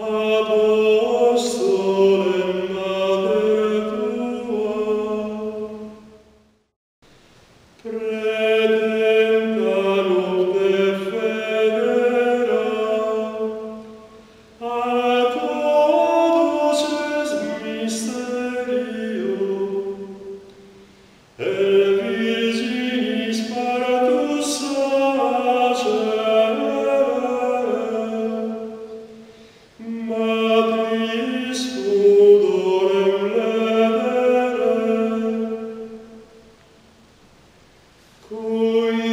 ab Cui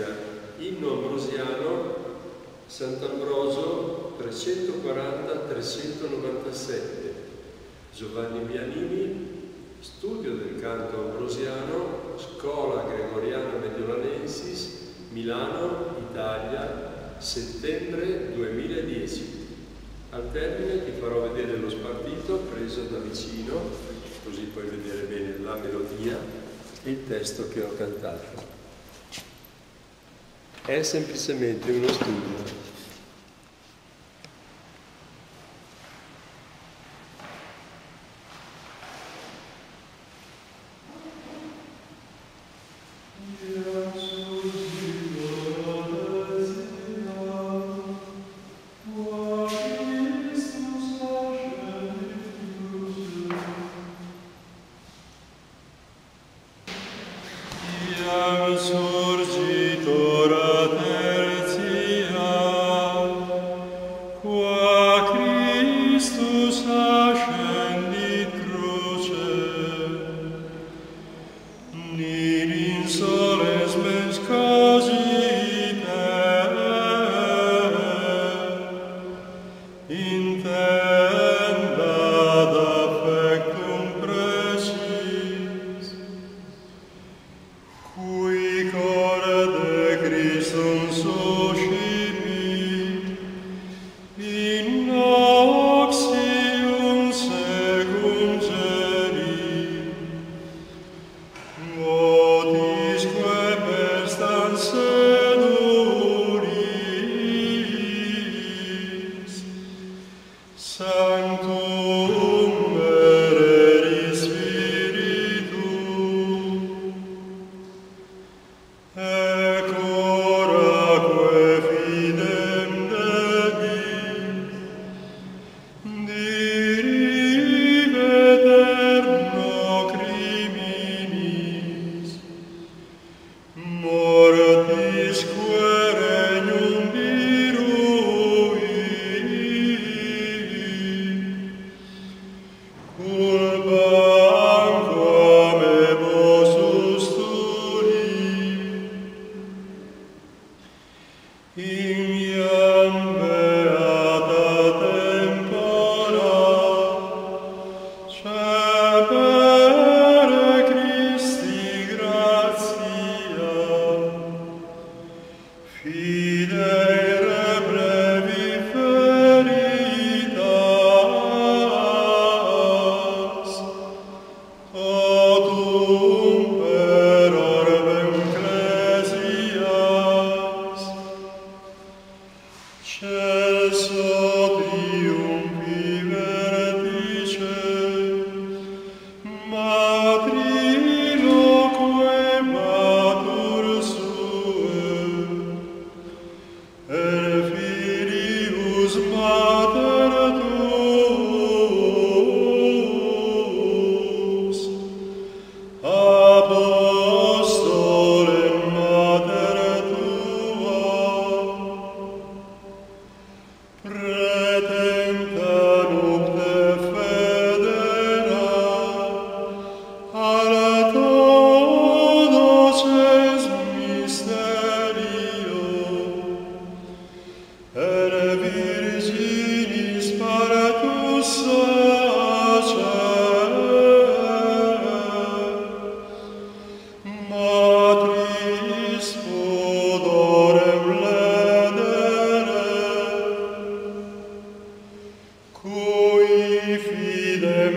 tertia, inno ambrosiano, Sant'Ambrosio 340-397, Giovanni Bianini, studio del canto ambrosiano, Scuola Gregoriana Mediolanensis, Milano, Italia, settembre 2010. Al termine ti farò vedere lo spartito preso da vicino, così puoi vedere bene la melodia e il testo che ho cantato. È semplicemente uno studio. King, Ere virginis paratus sacere, matris pudorem ledere, cui fidem